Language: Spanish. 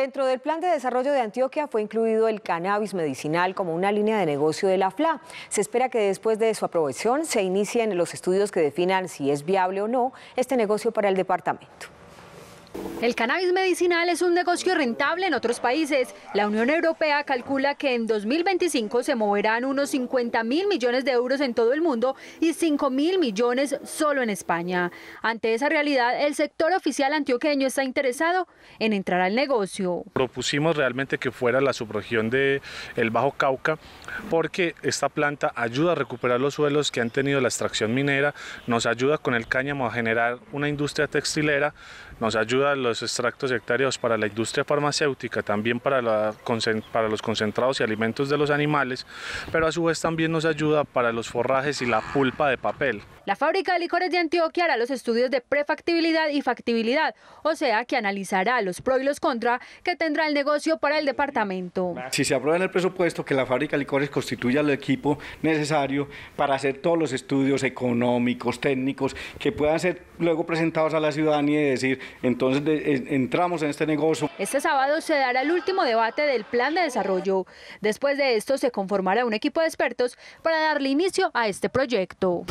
Dentro del plan de desarrollo de Antioquia fue incluido el cannabis medicinal como una línea de negocio de la FLA. Se espera que después de su aprobación se inicien los estudios que definan si es viable o no este negocio para el departamento. El cannabis medicinal es un negocio rentable en otros países. La Unión Europea calcula que en 2025 se moverán unos 50 mil millones de euros en todo el mundo y 5 mil millones solo en España. Ante esa realidad, el sector oficial antioqueño está interesado en entrar al negocio. Propusimos realmente que fuera la subregión del el Bajo Cauca porque esta planta ayuda a recuperar los suelos que han tenido la extracción minera, nos ayuda con el cáñamo a generar una industria textilera, nos ayuda los extractos hectáreos para la industria farmacéutica, también para, la, para los concentrados y alimentos de los animales, pero a su vez también nos ayuda para los forrajes y la pulpa de papel. La fábrica de licores de Antioquia hará los estudios de prefactibilidad y factibilidad, o sea que analizará los pro y los contra que tendrá el negocio para el departamento. Si se aprueba en el presupuesto que la fábrica de licores constituya el equipo necesario para hacer todos los estudios económicos, técnicos, que puedan ser luego presentados a la ciudadanía y decir, entonces entramos en este negocio. Este sábado se dará el último debate del plan de desarrollo. Después de esto se conformará un equipo de expertos para darle inicio a este proyecto.